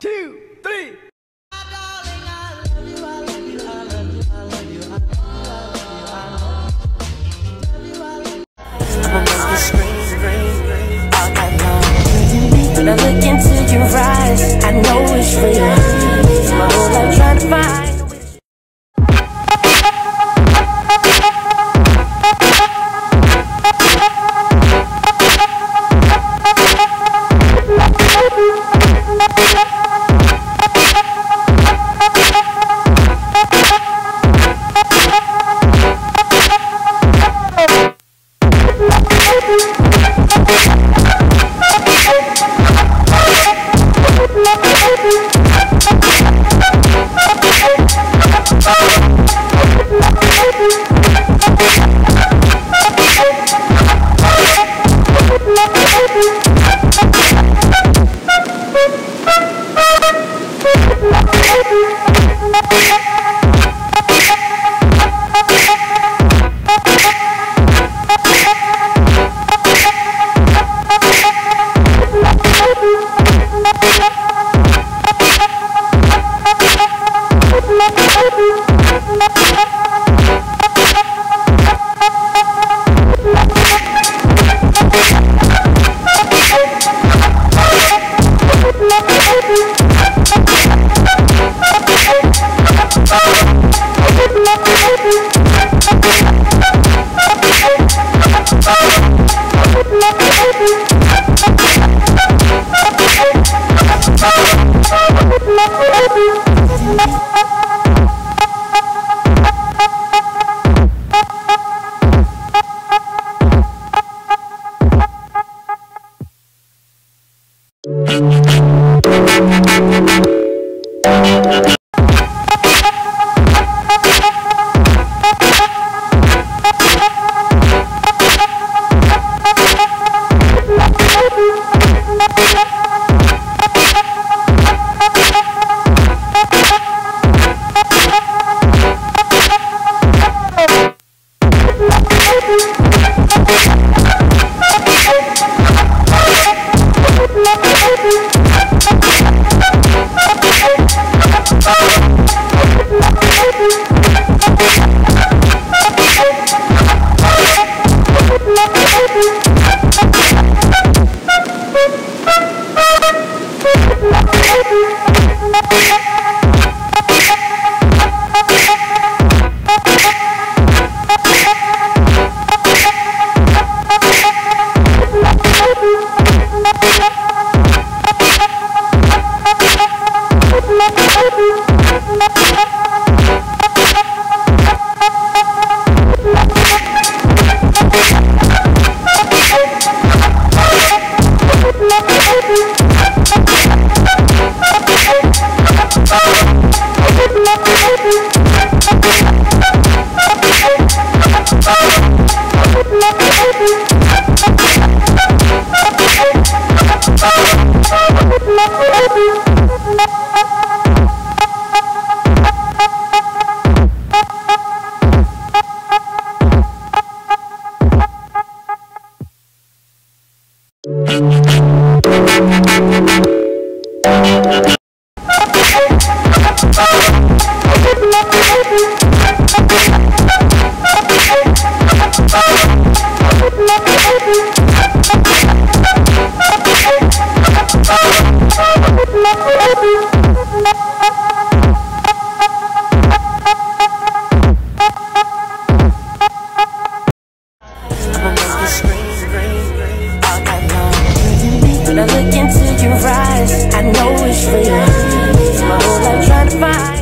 two, three. I'ma make you scream all night long. When I look into your eyes, I know it's real. When I look into your eyes, I know it's real. It's my whole life trying to find.